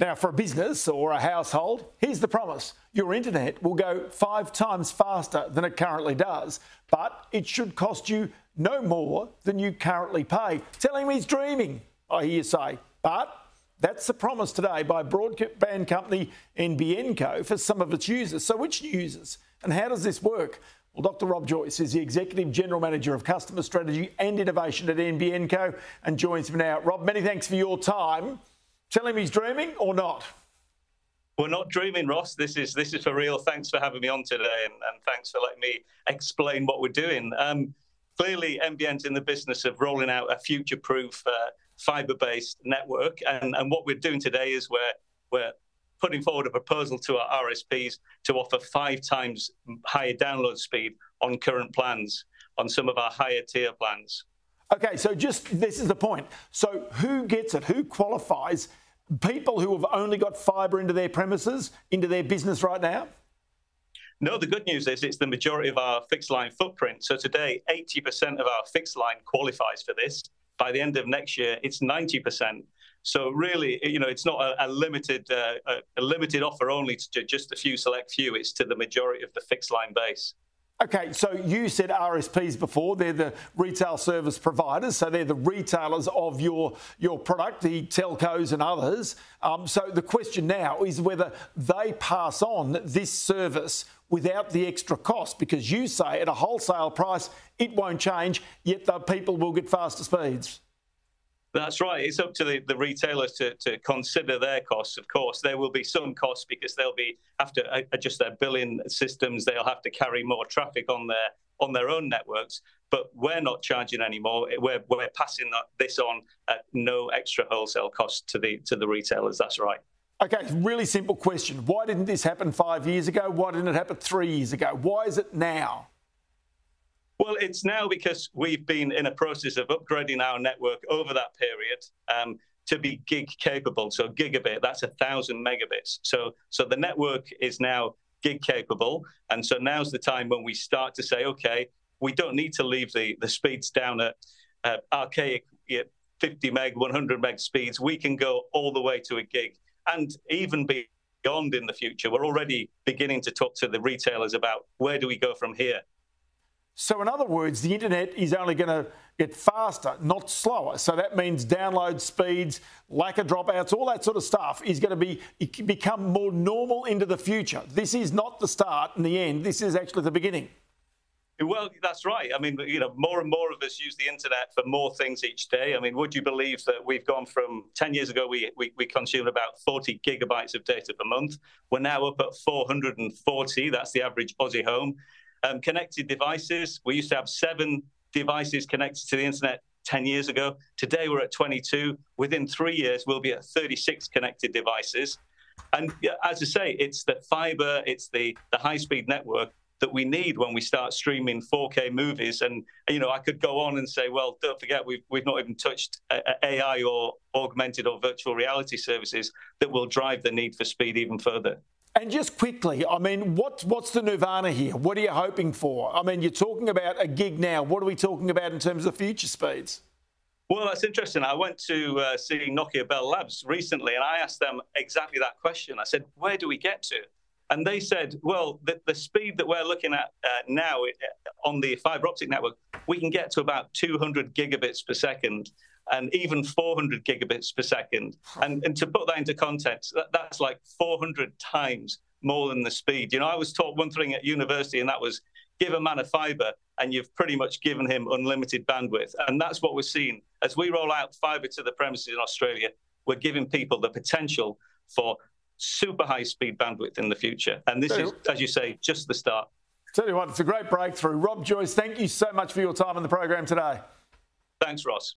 Now, for a business or a household, here's the promise your internet will go five times faster than it currently does, but it should cost you no more than you currently pay. Telling me he's dreaming, I hear you say. But that's the promise today by broadband company NBN Co for some of its users. So, which users? And how does this work? Well, Dr. Rob Joyce is the Executive General Manager of Customer Strategy and Innovation at NBN Co and joins me now. Rob, many thanks for your time. Tell him he's dreaming or not. We're not dreaming, Ross. This is this is for real. Thanks for having me on today, and, and thanks for letting me explain what we're doing. Um, clearly, NBN's in the business of rolling out a future-proof uh, fibre-based network, and, and what we're doing today is we're we're putting forward a proposal to our RSPs to offer five times higher download speed on current plans on some of our higher tier plans. Okay, so just this is the point. So who gets it? Who qualifies? People who have only got fibre into their premises, into their business right now? No, the good news is it's the majority of our fixed line footprint. So today, 80% of our fixed line qualifies for this. By the end of next year, it's 90%. So really, you know, it's not a, a limited uh, a, a, limited offer only to just a few select few. It's to the majority of the fixed line base. Okay, so you said RSPs before. They're the retail service providers, so they're the retailers of your, your product, the telcos and others. Um, so the question now is whether they pass on this service without the extra cost, because you say at a wholesale price it won't change, yet the people will get faster speeds. That's right. It's up to the, the retailers to, to consider their costs. Of course, there will be some costs because they'll be have to uh, adjust their billing systems. They'll have to carry more traffic on their on their own networks. But we're not charging anymore. We're we're passing that, this on at no extra wholesale cost to the to the retailers. That's right. Okay, really simple question. Why didn't this happen five years ago? Why didn't it happen three years ago? Why is it now? Well, it's now because we've been in a process of upgrading our network over that period um, to be gig capable. So gigabit, that's a thousand megabits. So so the network is now gig capable, and so now's the time when we start to say, okay, we don't need to leave the the speeds down at uh, archaic 50 meg, 100 meg speeds. We can go all the way to a gig, and even beyond in the future. We're already beginning to talk to the retailers about where do we go from here. So, in other words, the internet is only going to get faster, not slower. So that means download speeds, lack of dropouts, all that sort of stuff is going to be become more normal into the future. This is not the start and the end. This is actually the beginning. Well, that's right. I mean, you know, more and more of us use the internet for more things each day. I mean, would you believe that we've gone from 10 years ago, we, we, we consumed about 40 gigabytes of data per month. We're now up at 440. That's the average Aussie home. Um, connected devices, we used to have seven devices connected to the internet 10 years ago. Today we're at 22. Within three years, we'll be at 36 connected devices. And as I say, it's the fiber, it's the, the high speed network that we need when we start streaming 4K movies. And, you know, I could go on and say, well, don't forget, we've, we've not even touched AI or augmented or virtual reality services that will drive the need for speed even further. And just quickly, I mean, what, what's the nirvana here? What are you hoping for? I mean, you're talking about a gig now. What are we talking about in terms of future speeds? Well, that's interesting. I went to uh, see Nokia Bell Labs recently, and I asked them exactly that question. I said, "Where do we get to?" And they said, "Well, the, the speed that we're looking at uh, now uh, on the fiber optic network, we can get to about 200 gigabits per second." And even 400 gigabits per second. And, and to put that into context, that, that's like 400 times more than the speed. You know, I was taught one thing at university, and that was give a man a fiber, and you've pretty much given him unlimited bandwidth. And that's what we're seeing. As we roll out fiber to the premises in Australia, we're giving people the potential for super high speed bandwidth in the future. And this is, as you say, just the start. Tell you what, it's a great breakthrough. Rob Joyce, thank you so much for your time on the program today. Thanks, Ross.